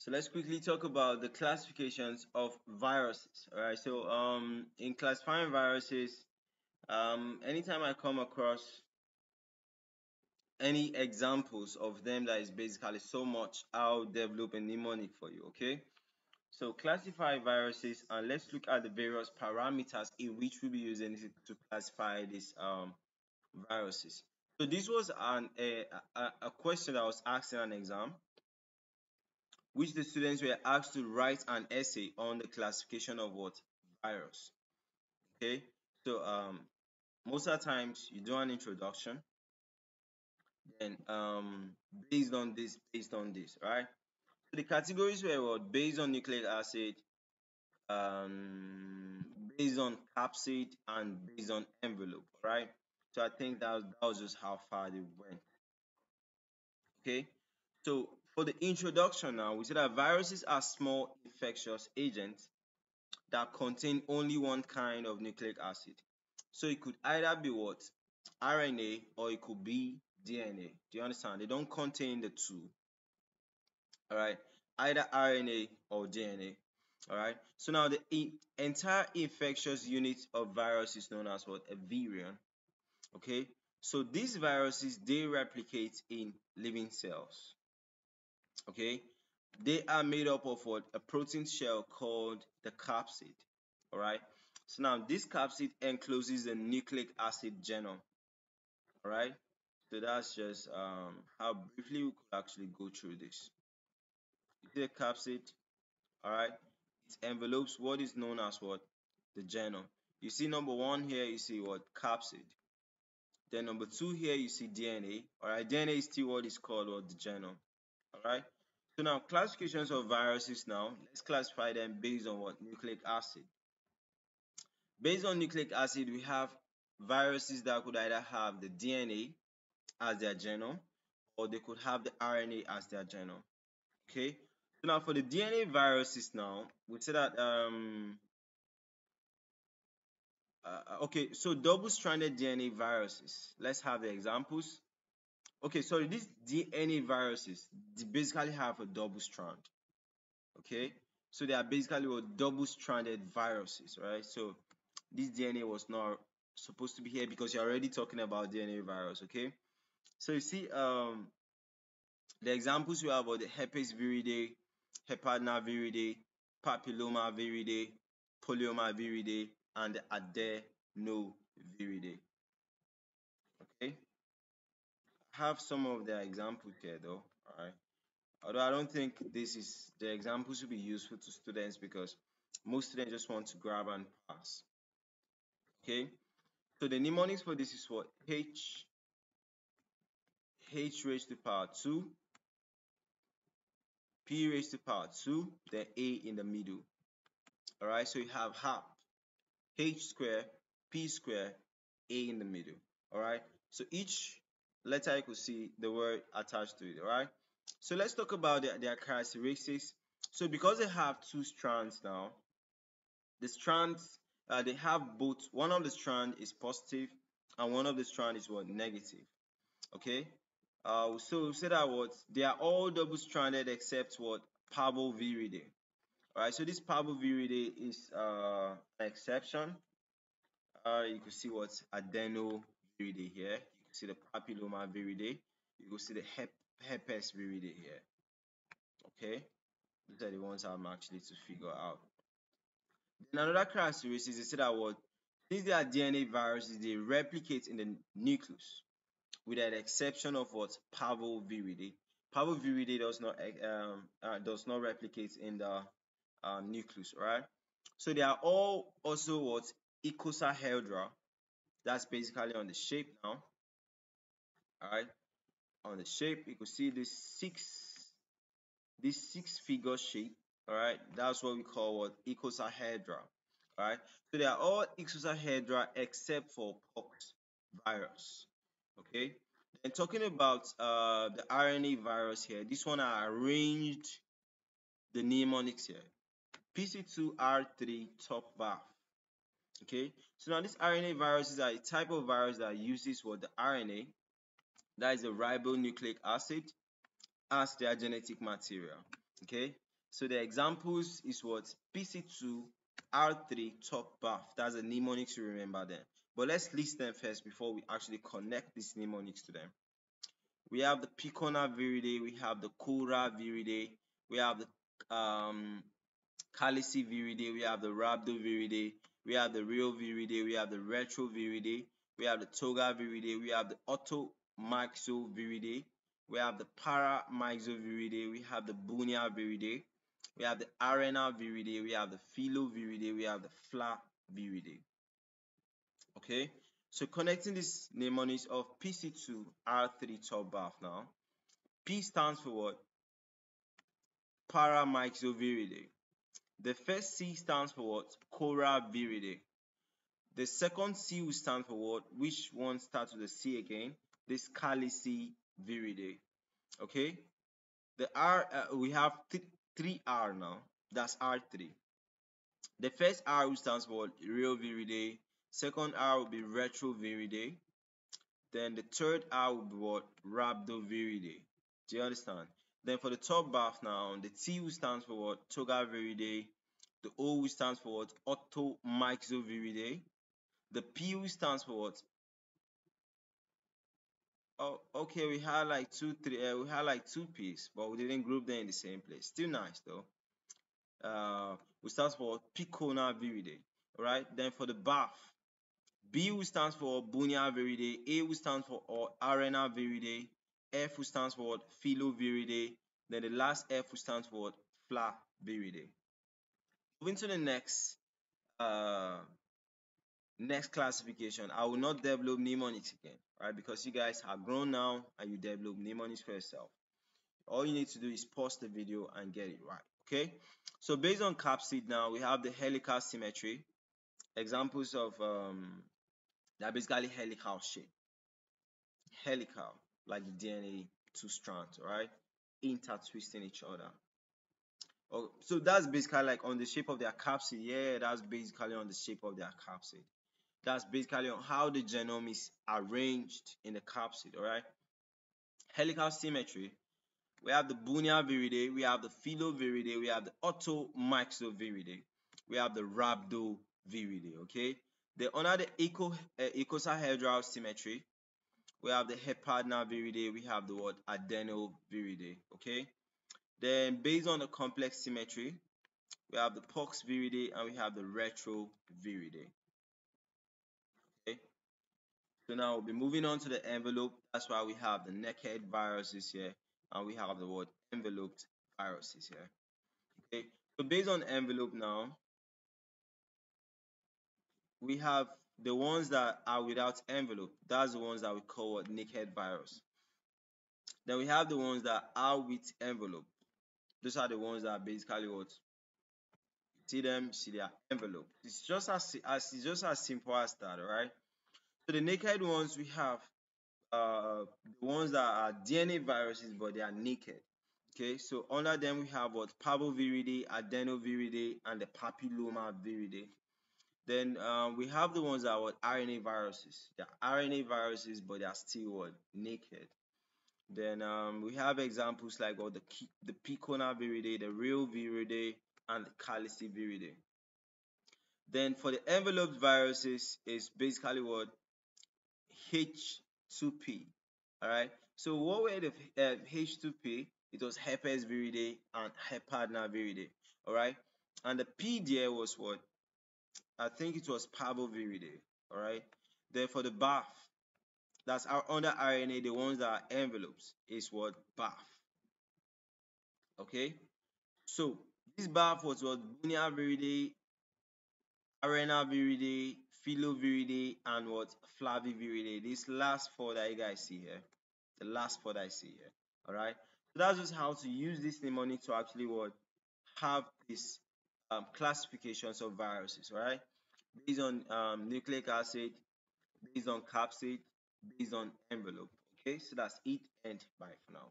So let's quickly talk about the classifications of viruses. All right. So um, in classifying viruses, um, anytime I come across any examples of them that is basically so much, I'll develop a mnemonic for you. Okay. So classify viruses and let's look at the various parameters in which we'll be using to classify these um, viruses. So this was an, a, a, a question that was asked in an exam which the students were asked to write an essay on the classification of what virus. Okay, so um, most of the times you do an introduction, then um, based on this, based on this, right? So the categories were what based on nucleic acid, um, based on capsid, and based on envelope, right? So I think that that was just how far they went. Okay, so for the introduction now, we said that viruses are small infectious agents that contain only one kind of nucleic acid. So it could either be what? RNA or it could be DNA. Do you understand? They don't contain the two. Alright, either RNA or DNA. Alright, so now the entire infectious unit of virus is known as what? A virion. Okay, so these viruses they replicate in living cells okay? They are made up of what? A protein shell called the capsid all right? So now this capsid encloses the nucleic acid genome all right? So that's just um, how briefly we could actually go through this. The capsid all right? It envelopes what is known as what? The genome. You see number one here you see what? Capsid. Then number two here you see dna all right? Dna is still what is called what? The genome all right so now classifications of viruses now, let's classify them based on what? Nucleic acid. Based on nucleic acid, we have viruses that could either have the DNA as their genome or they could have the RNA as their genome. Okay. So now for the DNA viruses now, we say that um uh, okay, so double-stranded DNA viruses. Let's have the examples. Okay, so these DNA viruses they basically have a double strand. Okay, so they are basically double-stranded viruses, right? So this DNA was not supposed to be here because you're already talking about DNA virus. Okay, so you see, um, the examples we have are the herpes viridae, hepadna viridae, papilloma viridae, polyoma viridae, and adenoviridae. Okay have some of the examples here though, alright. Although I don't think this is the examples will be useful to students because most students just want to grab and pass. Okay, so the mnemonics for this is what H H raised to the power 2, P raised to the power 2, then A in the middle. Alright, so you have half H square, P square, A in the middle. Alright, so each letter you could see the word attached to it all right? So let's talk about their, their characteristics. So because they have two strands now the strands uh, they have both one of the strand is positive and one of the strand is what negative okay? Uh, so say that what they are all double stranded except what parvoviridae all right? So this parvoviridae is uh, an exception. Uh, you can see what's adenoviridae here see the papilloma viridae. You go see the hep herpes viridae here. Okay, these are the ones I'm actually to figure out. Then another characteristic is that what since they are DNA viruses, they replicate in the nucleus, with the exception of what parvoviridae. Parvoviridae does not um, uh, does not replicate in the uh, nucleus, right? So they are all also what icosahedra. That's basically on the shape now right? On the shape you can see this six this six figure shape all right? That's what we call what? Icosahedra all right? So they are all icosahedra except for pox virus okay? And talking about uh the rna virus here this one i arranged the mnemonics here. Pc2r3 top bar okay? So now this rna virus is a type of virus that uses what? The rna that is a ribonucleic acid as their genetic material okay So the examples is what PC2 R3 top bath. That's a mnemonic to remember them. But let's list them first before we actually connect these mnemonics to them. We have the Picorna Viridae, we have the Cora Viridae, we have the um, Calici Viridae, we have the Rhabdo Viridae, we have the Reo Viridae, we have the Retro Viridae, we have the Toga Viridae, we have the Ortho Myxo Viridae, we have the Para Myxo Viridae, we have the Bunya Viridae, we have the Arena Viridae, we have the Filo Viridae, we have the Fla Viridae. Okay, so connecting these mnemonics of PC2 R3 top bath now. P stands for what? Paramyxoviridae. The first C stands for what? Coraviridae. The second C will stand for what? Which one starts with a C again? This Calici viridae. Okay. The R uh, we have th three R now. That's R3. The first R stands for reo viridae. Second R will be retroviridae. Then the third R will be what? Rhabdoviridae. Do you understand? Then for the top bath now, the T stands for what? Togaviridae. The O stands for what? Orthomyxoviridae. The P stands for what? Oh, okay, we had like two, three, uh, we had like two P's, but we didn't group them in the same place. Still nice though. Uh, we stands for Picorna viridae, right? Then for the bath, B will stands for Bunya viridae, A will stands for Arena viridae, F will stands for? Filo viridae, then the last F will stands for? Fla viridae. Moving to the next uh, next classification, I will not develop mnemonics again, right? Because you guys are grown now and you develop mnemonics for yourself. All you need to do is pause the video and get it right, okay? So based on capsid now, we have the helical symmetry. Examples of um, they're basically helical shape. Helical, like the DNA two strands, right? Intertwisting each other. Oh, so that's basically like on the shape of their capsid. Yeah, that's basically on the shape of their capsid. That's basically on how the genome is arranged in the capsid, all right? Helical symmetry. We have the Bunya viridae, we have the Filoviridae, we have the Orthomyxoviridae, we have the Rhabdoviridae, okay? Then under the eco, uh, icosahedral symmetry, we have the Hepadna viridae, we have the word Adenoviridae, okay? Then based on the complex symmetry, we have the Pox viridae and we have the Retroviridae. So now we'll be moving on to the envelope. That's why we have the naked viruses here and we have the word enveloped viruses here. Okay. So based on envelope now, we have the ones that are without envelope. That's the ones that we call naked virus. Then we have the ones that are with envelope. Those are the ones that are basically what see them, see their envelope. It's just as it's just as simple as that, right? So the naked ones we have uh the ones that are DNA viruses, but they are naked. Okay, so under them we have what parvoviridae, adenoviridae, and the papilloma viridae. Then um, we have the ones that are what RNA viruses. They're RNA viruses, but they are still what naked. Then um, we have examples like all the the Picorna viridae, the reo viridae, and the Calici viridae. Then for the enveloped viruses, is basically what H2P. All right. So what were the uh, H2P? It was herpes viridae and hepadna viridae. All right. And the P there was what? I think it was parvoviridae. All right. Then for the BAF, that's our under RNA, the ones that are envelopes is what BAF. Okay. So this BAF was what Bunya viridae, Arena viridae, Filoviridae, and what Flaviviridae. This last four that you guys see here. The last four that I see here. Alright. So that's just how to use this mnemonic to actually what have this um, classifications of viruses, right? Based on um, nucleic acid, based on capsid, based on envelope. Okay, so that's it and bye for now.